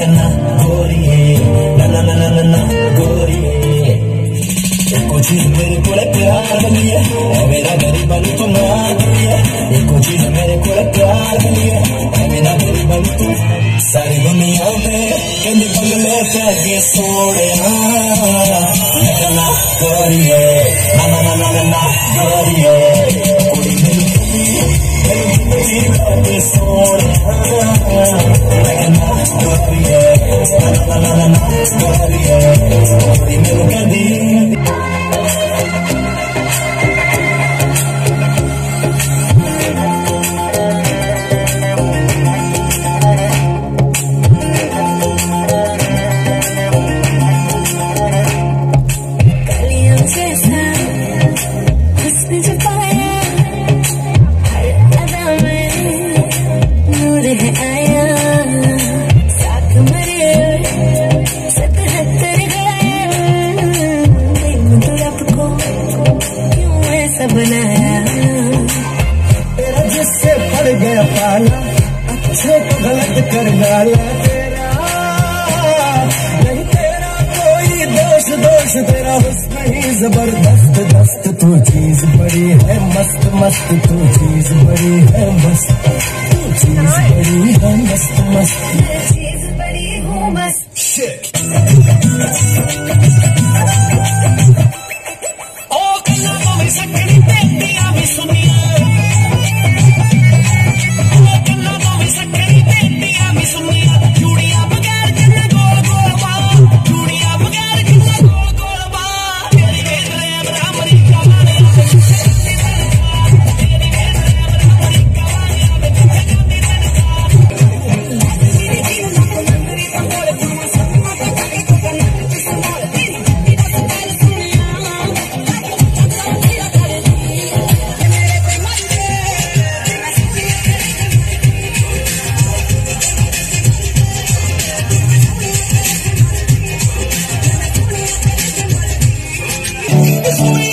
कहना गोरिए ना ना ना ना ना गोरिए एको चीज़ मेरे को प्यार है मेरा गरीबन तू मार लिए एको चीज़ मेरे को प्यार लिए है मेरा गरीबन तू सारी दुनिया में कहने बंगले पैसे सोड़े ना गोरिए ना ना ना ना ना गोरिए कुड़ी मेरी कुड़ी मेरी पैसे सोड़े ऐसा तेरा जिससे पड़ गया पाला अच्छे को गलत कर डाला। तेरा नहीं तेरा कोई दोष दोष तेरा हुस्न ही ज़बरदस्त दस्त तू चीज़ बड़ी है मस्त मस्त तू चीज़ बड़ी है मस्त। तू चीज़ बड़ी है मस्त मस्त। चीज़ बड़ी हूँ बस Sweet.